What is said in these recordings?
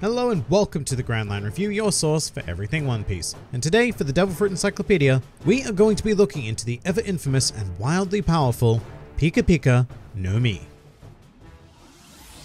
Hello and welcome to the Grand Line Review, your source for everything One Piece. And today, for the Devil Fruit Encyclopedia, we are going to be looking into the ever infamous and wildly powerful Pika Pika no Mi.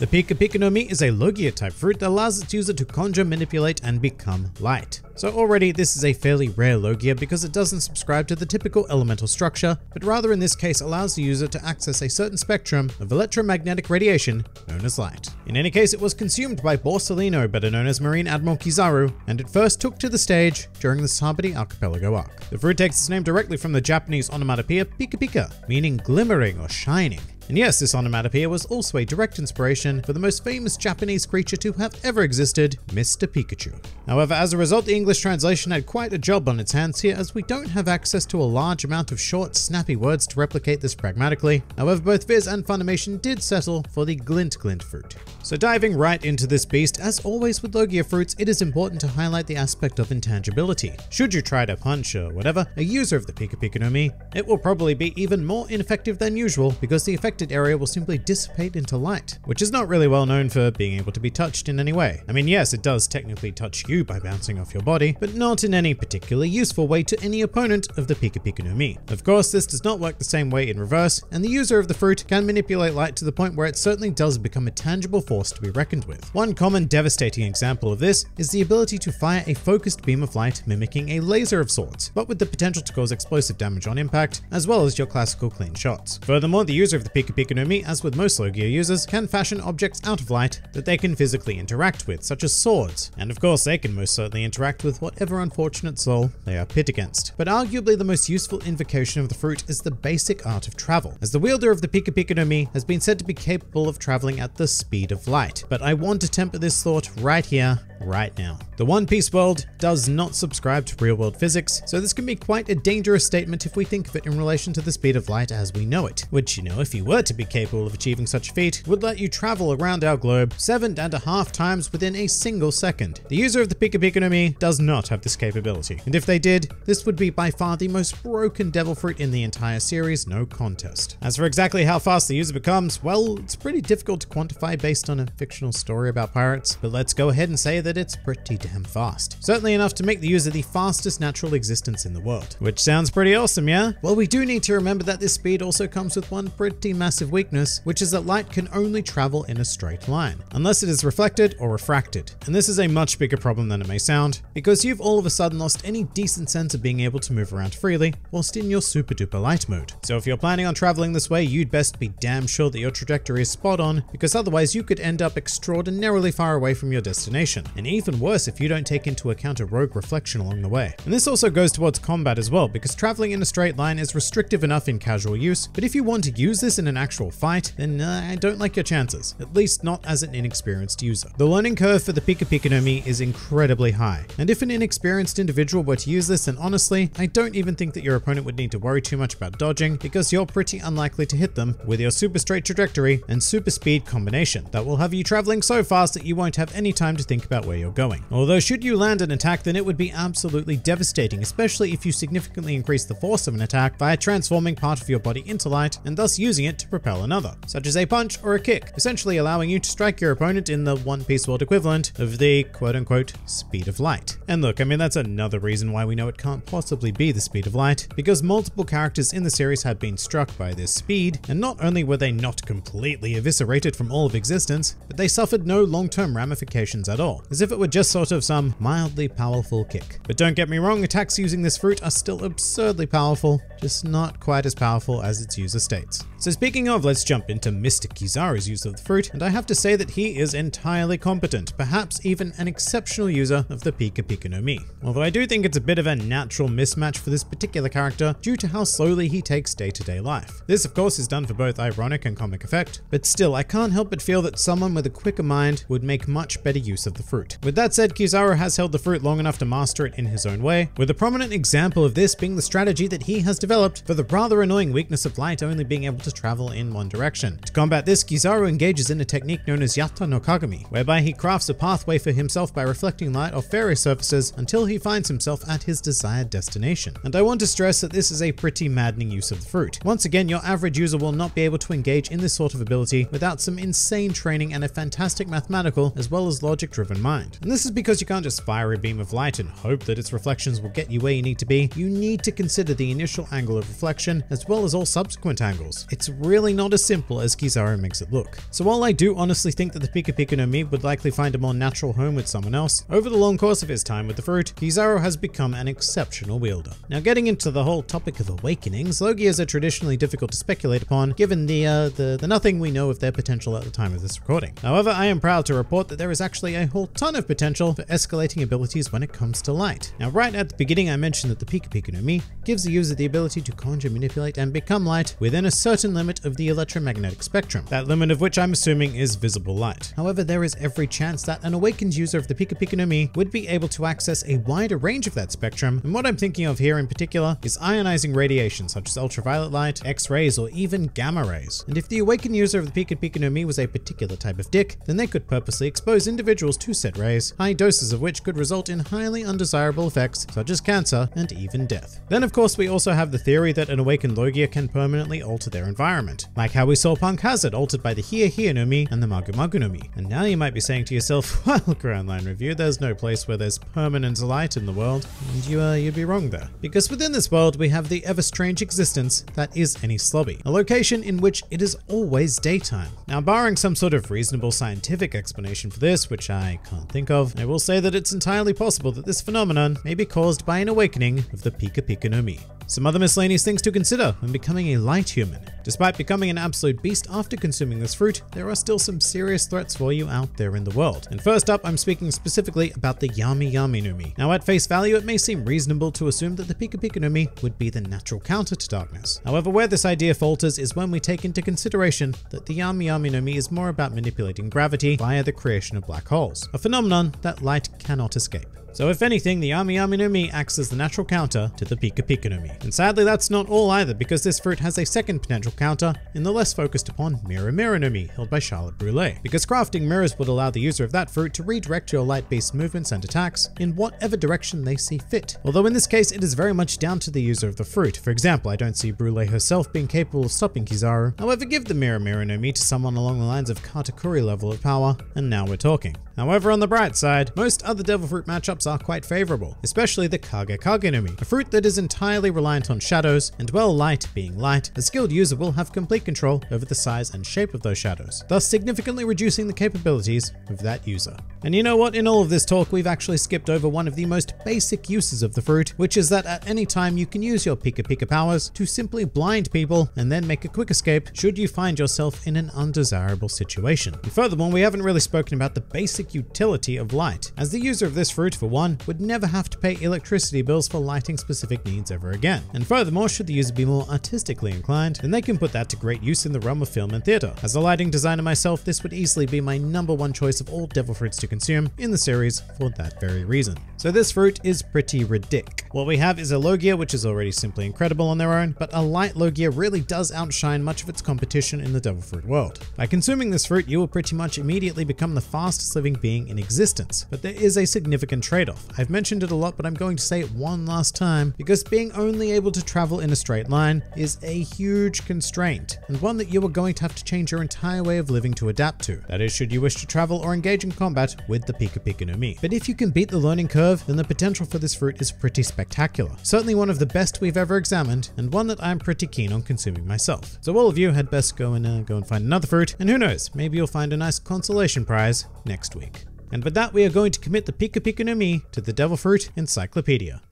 The Pika Pika no Mi is a Logia type fruit that allows its user to conjure, manipulate, and become light. So already this is a fairly rare Logia because it doesn't subscribe to the typical elemental structure, but rather in this case allows the user to access a certain spectrum of electromagnetic radiation known as light. In any case, it was consumed by Borsalino, better known as Marine Admiral Kizaru, and it first took to the stage during the Sabaody Archipelago arc. The fruit takes its name directly from the Japanese onomatopoeia Pika Pika, meaning glimmering or shining. And yes, this onomatopoeia was also a direct inspiration for the most famous Japanese creature to have ever existed, Mr. Pikachu. However, as a result, the English translation had quite a job on its hands here as we don't have access to a large amount of short, snappy words to replicate this pragmatically. However, both Viz and Funimation did settle for the Glint Glint fruit. So diving right into this beast, as always with Logia fruits, it is important to highlight the aspect of intangibility. Should you try to punch or whatever, a user of the Pika Pika no Mi, it will probably be even more ineffective than usual because the affected area will simply dissipate into light, which is not really well known for being able to be touched in any way. I mean, yes, it does technically touch you by bouncing off your body, but not in any particularly useful way to any opponent of the Pika Pika no Mi. Of course, this does not work the same way in reverse, and the user of the fruit can manipulate light to the point where it certainly does become a tangible force to be reckoned with. One common devastating example of this is the ability to fire a focused beam of light mimicking a laser of sorts, but with the potential to cause explosive damage on impact, as well as your classical clean shots. Furthermore, the user of the Pika Pika no Mi, as with most Logia users, can fashion objects out of light that they can physically interact with, such as swords, and of course they can most certainly interact with whatever unfortunate soul they are pit against. But arguably the most useful invocation of the fruit is the basic art of travel, as the wielder of the Pika Pika no Mi has been said to be capable of traveling at the speed of light, but I want to temper this thought right here, right now. The One Piece world does not subscribe to real world physics, so this can be quite a dangerous statement if we think of it in relation to the speed of light as we know it, which, you know, if you were to be capable of achieving such a feat, would let you travel around our globe seven and a half times within a single second. The user of the Pika Pika no Mi does not have this capability, and if they did, this would be by far the most broken devil fruit in the entire series, no contest. As for exactly how fast the user becomes, well, it's pretty difficult to quantify based on a fictional story about pirates, but let's go ahead and say that it's pretty damn fast. Certainly enough to make the user the fastest natural existence in the world. Which sounds pretty awesome, yeah? Well, we do need to remember that this speed also comes with one pretty massive weakness, which is that light can only travel in a straight line, unless it is reflected or refracted. And this is a much bigger problem than it may sound, because you've all of a sudden lost any decent sense of being able to move around freely whilst in your super duper light mode. So if you're planning on traveling this way, you'd best be damn sure that your trajectory is spot on, because otherwise you could end up extraordinarily far away from your destination. And even worse if you don't take into account a rogue reflection along the way. And this also goes towards combat as well, because traveling in a straight line is restrictive enough in casual use, but if you want to use this in an actual fight, then uh, I don't like your chances, at least not as an inexperienced user. The learning curve for the Pika Pika no Mi is incredibly high, and if an inexperienced individual were to use this, then honestly, I don't even think that your opponent would need to worry too much about dodging, because you're pretty unlikely to hit them with your super straight trajectory and super speed combination that will have you traveling so fast that you won't have any time to think about where you're going. Although should you land an attack, then it would be absolutely devastating, especially if you significantly increase the force of an attack by transforming part of your body into light and thus using it to propel another, such as a punch or a kick, essentially allowing you to strike your opponent in the One Piece world equivalent of the quote-unquote speed of light. And look, I mean that's another reason why we know it can't possibly be the speed of light, because multiple characters in the series had been struck by this speed, and not only were they not completely eviscerated from all of existence, but they suffered no long-term ramifications at all, as if it were just sort of some mildly powerful kick. But don't get me wrong, attacks using this fruit are still absurdly powerful, just not quite as powerful as its user states. So speaking of, let's jump into Mr. Kizaru's use of the fruit, and I have to say that he is entirely competent, perhaps even an exceptional user of the Pika Pika no Mi. Although I do think it's a bit of a natural mismatch for this particular character due to how slowly he takes day-to-day -day life. This of course is done for both ironic and comic effect, but still I can't help but feel that someone with a quicker mind would make much better use of the fruit. With that said, Kizaru has held the fruit long enough to master it in his own way, with a prominent example of this being the strategy that he has developed for the rather annoying weakness of light only being able to travel in one direction. To combat this, Kizaru engages in a technique known as Yata no Kagami, whereby he crafts a pathway for himself by reflecting light off various surfaces until he finds himself at his desired destination. And I want to stress that this is a pretty maddening use of the fruit. Once again, your average user will not be able to engage in this sort of ability without some insane training and a fantastic mathematical as well as logic driven mind. And this is because you can't just fire a beam of light and hope that its reflections will get you where you need to be. You need to consider the initial angle of reflection as well as all subsequent angles. It's really not as simple as Kizaru makes it look. So while I do honestly think that the Pika Pika no Mi would likely find a more natural home with someone else, over the long course of his time with the fruit, Kizaru has become an exceptional wielder. Now getting into the whole topic of awakenings, Logias are traditionally difficult to speculate upon given the, uh, the, the nothing we know of their potential at the time of this recording. However, I am proud to report that there is actually a whole ton of potential for escalating abilities when it comes to light. Now right at the beginning I mentioned that the Pika Pika no Mi gives the user the ability to conjure, manipulate, and become light within a certain limit of the electromagnetic spectrum, that limit of which I'm assuming is visible light. However, there is every chance that an awakened user of the Pika Pika no Mi would be able to access a wider range of that spectrum, and what I'm thinking of here in particular is ionizing radiation such as ultraviolet light, X-rays, or even gamma rays. And if the awakened user of the Pika Pika no Mi was a particular type of dick, then they could purposely expose individuals to said rays, high doses of which could result in highly undesirable effects such as cancer and even death. Then of course we also have the theory that an awakened Logia can permanently alter their environment, like how we saw Punk Hazard altered by the Hiya Hiya no Mi and the Magu Magu no Mi. And now you might be saying to yourself, well, Grand Line Review, there's no place where there's permanent light in the world, and you, uh, you'd be wrong there. Because within this world we have the ever strange existence that is Enies Lobby, a location in which it is always daytime. Now barring some sort of reasonable scientific explanation for this, which I can't think of, I will say that it's entirely possible that this phenomenon may be caused by an awakening of the Pika Pika no Mi. Some other miscellaneous things to consider when becoming a light human. Despite becoming an absolute beast after consuming this fruit, there are still some serious threats for you out there in the world. And first up, I'm speaking specifically about the Yami Yami no Mi. Now at face value, it may seem reasonable to assume that the Pika Pika no Mi would be the natural counter to darkness. However, where this idea falters is when we take into consideration that the Yami Yami no Mi is more about manipulating gravity via the creation of black holes, a phenomenon that light cannot escape. So if anything, the Yami Yami no Mi acts as the natural counter to the Pika Pika no Mi. And sadly that's not all either because this fruit has a second potential counter in the less focused upon Mira Mira no Mi held by Charlotte Brûlée. Because crafting mirrors would allow the user of that fruit to redirect your light beast movements and attacks in whatever direction they see fit. Although in this case it is very much down to the user of the fruit. For example, I don't see Brûlée herself being capable of stopping Kizaru. However, give the Mira Mira no Mi to someone along the lines of Katakuri level of power and now we're talking. However, on the bright side, most other Devil Fruit matchups are quite favorable, especially the Kage Kage no Mi, a fruit that is entirely reliant on shadows, and while light being light, a skilled user will have complete control over the size and shape of those shadows, thus significantly reducing the capabilities of that user. And you know what, in all of this talk, we've actually skipped over one of the most basic uses of the fruit, which is that at any time you can use your Pika Pika powers to simply blind people and then make a quick escape should you find yourself in an undesirable situation. And furthermore, we haven't really spoken about the basic utility of light, as the user of this fruit, for one, would never have to pay electricity bills for lighting specific needs ever again. And furthermore, should the user be more artistically inclined, then they can put that to great use in the realm of film and theater. As a lighting designer myself, this would easily be my number one choice of all devil fruits to consume in the series for that very reason. So this fruit is pretty ridic. What we have is a Logia, which is already simply incredible on their own, but a light Logia really does outshine much of its competition in the devil fruit world. By consuming this fruit, you will pretty much immediately become the fastest living being in existence. But there is a significant trade-off. I've mentioned it a lot, but I'm going to say it one last time, because being only able to travel in a straight line is a huge constraint, and one that you are going to have to change your entire way of living to adapt to. That is, should you wish to travel or engage in combat with the Pika Pika no Mi. But if you can beat the learning curve, then the potential for this fruit is pretty spectacular. Certainly one of the best we've ever examined, and one that I'm pretty keen on consuming myself. So all of you had best go and uh, go and find another fruit, and who knows, maybe you'll find a nice consolation prize next week. And with that, we are going to commit the Pika Pika no Mi to the Devil Fruit Encyclopedia.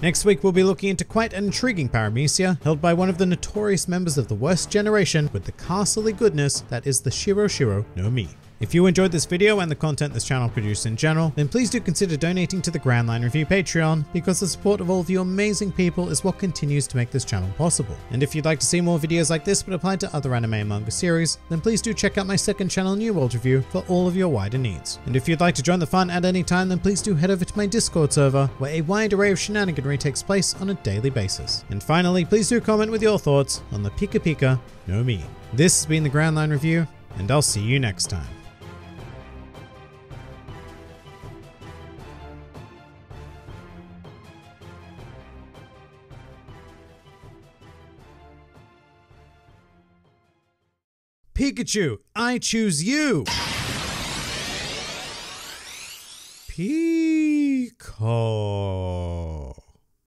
Next week, we'll be looking into quite an intriguing paramecia held by one of the notorious members of the worst generation with the castly goodness that is the Shiro Shiro no Mi. If you enjoyed this video and the content this channel produces in general, then please do consider donating to the Grand Line Review Patreon because the support of all of you amazing people is what continues to make this channel possible. And if you'd like to see more videos like this but applied to other anime and manga series, then please do check out my second channel New World Review for all of your wider needs. And if you'd like to join the fun at any time, then please do head over to my Discord server where a wide array of shenaniganry takes place on a daily basis. And finally, please do comment with your thoughts on the Pika Pika no Mi. This has been the Grand Line Review, and I'll see you next time. Pikachu, I choose you. Pikachu.